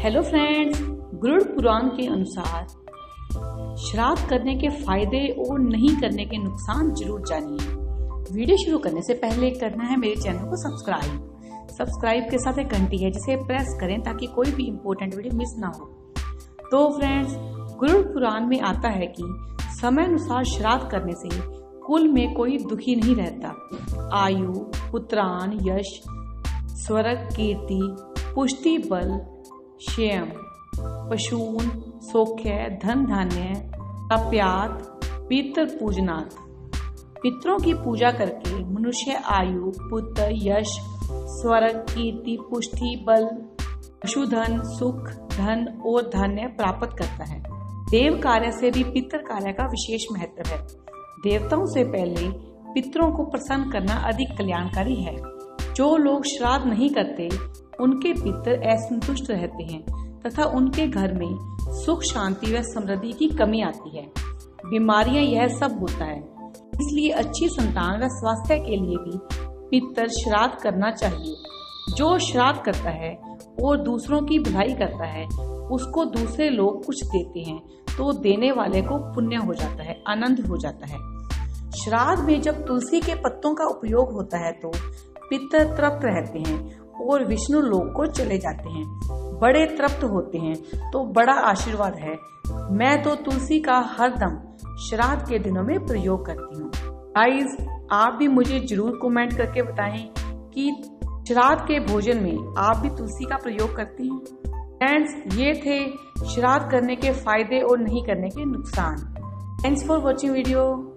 Hello friends Garuda Purana के अनुसार, श्राद्ध करने के फ़ायदे और नहीं करने के नुकसान ज़रूर जानिए। वीडियो शुरू करने से पहले करना है मेरे चैनल को सब्सक्राइब। सब्सक्राइब के साथ एक घंटी है जिसे प्रेस करें ताकि कोई भी इम्पोर्टेंट वीडियो मिस ना हो। तो फ्रेंड्स गरुड़ पुराण में आता है कि समय अनुसार श्राद्ध करने से कुल में कोई दुखी नहीं रहता। आयु पुत्रान यश, स्वर्ग, कीर्ति, पुष्टि, बल श्यम पशून, सौख्य, धन धान्य, अप्यात पितृ पूजनाथ पितरों की पूजा करके मनुष्य आयु, पुत्र, यश, स्वर्ग, कीर्ति, पुष्टि, बल, पशुधन, सुख, धन और धान्य प्राप्त करता है। देव कार्य से भी पितृ कार्य का विशेष महत्व है। देवताओं से पहले पितरों को प्रसन्न करना अधिक कल्याणकारी है। जो लोग श्राद्ध नहीं करते उनके पितर असंतुष्ट रहते हैं तथा उनके घर में सुख, शांति व समृद्धि की कमी आती है। बीमारियाँ यह सब होता है। इसलिए अच्छी संतान व स्वास्थ्य के लिए भी पितर श्राद्ध करना चाहिए। जो श्राद्ध करता है और दूसरों की भलाई करता है। उसको दूसरे लोग कुछ देते हैं तो देने वाले को पुण्य हो जाता है, आनंद हो जाता है। श्राद्ध में जब तुलसी के पत्तों का उपयोग होता है तो पितर तृप्त रहते हैं। और विष्णु लोक को चले जाते हैं। बड़े तृप्त होते हैं। तो बड़ा आशीर्वाद है। मैं तो तुलसी का हरदम श्राद्ध के दिनों में प्रयोग करती हूँ। गाइस आप भी मुझे ज़रूर कमेंट करके बताएँ कि श्राद्ध के भोजन में आप भी तुलसी का प्रयोग करती हैं। फ्रेंड्स ये थे श्राद्ध करने के फ़ायदे और नहीं करने के नुकसान। Thanks for watching video